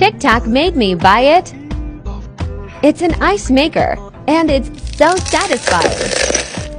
TikTok made me buy it. It's an ice maker, and it's so satisfying.